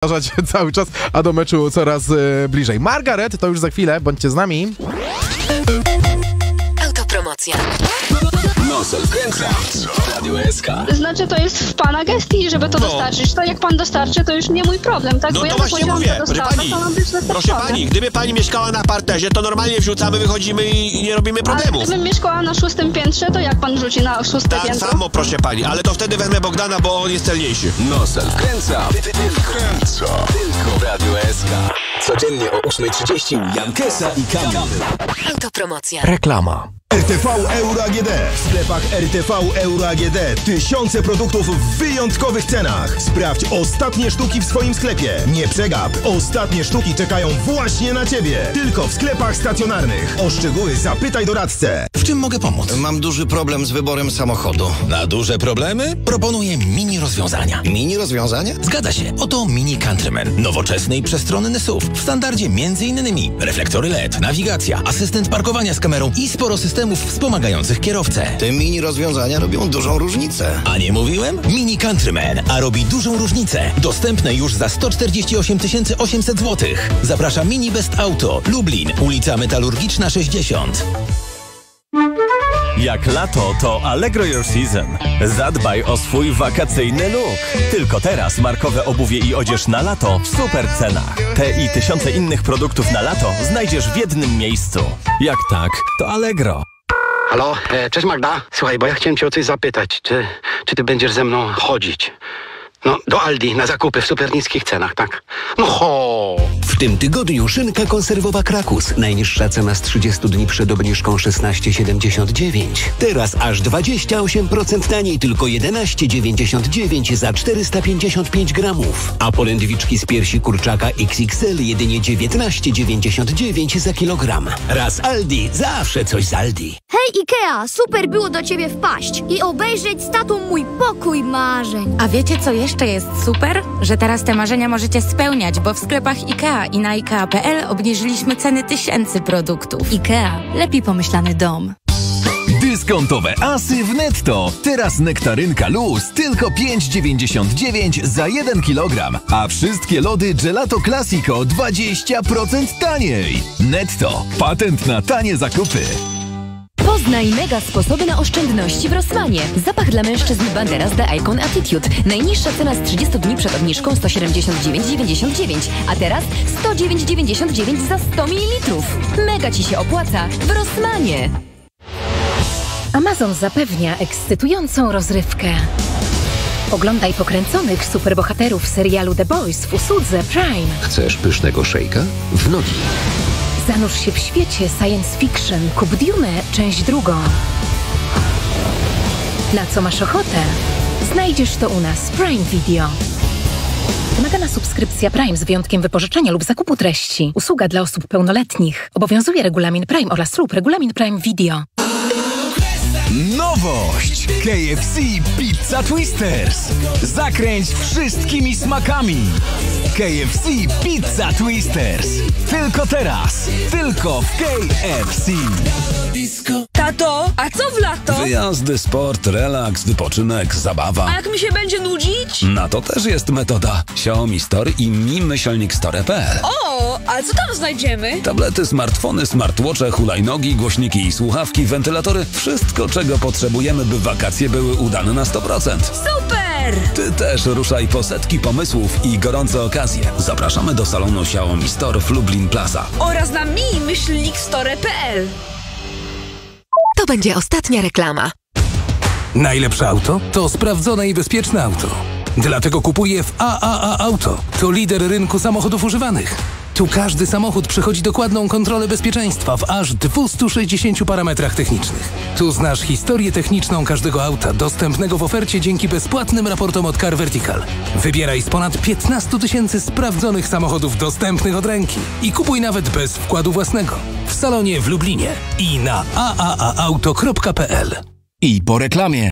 powtarzać cały czas, a do meczu coraz e, bliżej. Margaret, to już za chwilę, bądźcie z nami. Autopromocja. Radio SK. Znaczy to jest w pana gestii, żeby to dostarczyć. To jak pan dostarczy, to już nie mój problem, tak? No Bo ja to właśnie zapłaciłam mówię, proszę dostawę, pani, proszę pani, gdyby pani mieszkała na parterze, to normalnie wrzucamy, wychodzimy i, nie robimy Ale problemów. gdybym mieszkała na szóstym piętrze, to jak pan rzuci na szóste Tak piętro? samo, proszę pani, ale to wtedy wezmę Bogdana, bo on jest celniejszy. Nosel wkręca. Wkręca. Tylko w Radio SK. Codziennie o 8.30 Jan Kesa i Kamil. Autopromocja. Reklama. RTV Euro AGD. W sklepach RTV Euro AGD tysiące produktów w wyjątkowych cenach. Sprawdź ostatnie sztuki w swoim sklepie. Nie przegap. Ostatnie sztuki czekają właśnie na Ciebie. Tylko w sklepach stacjonarnych. O szczegóły zapytaj doradcę. W czym mogę pomóc? Mam duży problem z wyborem samochodu. Na duże problemy proponuję mini rozwiązania. Mini rozwiązanie? Zgadza się. Oto Mini Countryman. Nowoczesny i przestronny SUV. W standardzie m.in. reflektory LED, nawigacja, asystent parkowania z kamerą i sporo systemów wspomagających kierowcę. Te mini rozwiązania robią dużą różnicę. A nie mówiłem? Mini Countryman, a robi dużą różnicę. Dostępne już za 148 800 zł. Zaprasza Mini Best Auto, Lublin, ulica Metalurgiczna 60. Jak lato, to Allegro Your Season. Zadbaj o swój wakacyjny look. Tylko teraz markowe obuwie i odzież na lato w super cenach. Te i tysiące innych produktów na lato znajdziesz w jednym miejscu. Jak tak, to Allegro. Halo, e, cześć Magda. Słuchaj, bo ja chciałem cię o coś zapytać. Czy, czy ty będziesz ze mną chodzić? No, do Aldi na zakupy w super niskich cenach, tak? No ho! W tym tygodniu szynka konserwowa Krakus. Najniższa cena z 30 dni przed obniżką 16,79. Teraz aż 28% taniej, tylko 11,99 za 455 gramów. A polędwiczki z piersi kurczaka XXL jedynie 19,99 za kilogram. Raz Aldi, zawsze coś z Aldi. Hej Ikea, super było do ciebie wpaść i obejrzeć z tatą mój pokój marzeń. A wiecie co jeszcze jest super? Że teraz te marzenia możecie spełniać, bo w sklepach IKEA i na IKEA.pl obniżyliśmy ceny tysięcy produktów. IKEA. Lepiej pomyślany dom. Dyskontowe asy w netto. Teraz nektarynka luz tylko 5,99 za 1 kg, a wszystkie lody Gelato Classico 20% taniej. Netto. Patent na tanie zakupy. Poznaj mega sposoby na oszczędności w Rossmanie. Zapach dla mężczyzn Banderas The Icon Attitude. Najniższa cena z 30 dni przed obniżką 179,99, a teraz 109,99 za 100 ml. Mega Ci się opłaca w Rossmanie. Amazon zapewnia ekscytującą rozrywkę. Oglądaj pokręconych superbohaterów serialu The Boys w usłudze Prime. Chcesz pysznego szejka? W nogi. Zanurz się w świecie science fiction. Kup Dune, część drugą. Na co masz ochotę? Znajdziesz to u nas Prime Video. Wymagana subskrypcja Prime z wyjątkiem wypożyczenia lub zakupu treści. Usługa dla osób pełnoletnich. Obowiązuje regulamin Prime oraz lub regulamin Prime Video. Nowość! KFC Pizza Twisters. Zakręć wszystkimi smakami. KFC Pizza Twisters. Tylko teraz. Tylko w KFC. Tato, a co w lato? Wyjazdy, sport, relaks, wypoczynek, zabawa. A jak mi się będzie nudzić? Na to też jest metoda. Xiaomi Store i Mi Myślnik Store.pl O, a co tam znajdziemy? Tablety, smartfony, smartwatche, hulajnogi, głośniki i słuchawki, wentylatory. Wszystko, czego potrzebujemy, by wakacje były udane na 100%. Super! Ty też ruszaj po setki pomysłów i gorące okazje. Zapraszamy do salonu Xiaomi Store w Lublin Plaza. Oraz na mi myślnik store.pl To będzie ostatnia reklama. Najlepsze auto to sprawdzone i bezpieczne auto. Dlatego kupuję w AAA Auto. To lider rynku samochodów używanych. Tu każdy samochód przechodzi dokładną kontrolę bezpieczeństwa w aż 260 parametrach technicznych. Tu znasz historię techniczną każdego auta, dostępnego w ofercie dzięki bezpłatnym raportom od Car Vertical. Wybieraj z ponad 15 tysięcy sprawdzonych samochodów dostępnych od ręki i kupuj nawet bez wkładu własnego. W salonie w Lublinie i na aaauto.pl. I po reklamie.